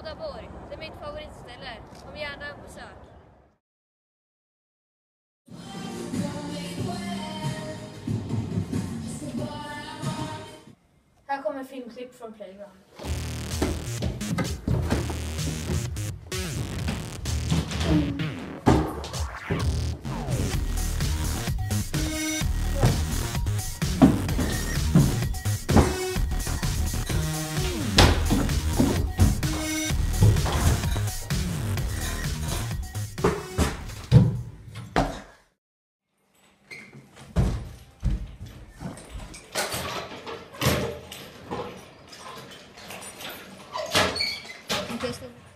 Bodaborg. Det är mitt favoritställe. Kom gärna på besök. Här kommer filmklipp från Playground. que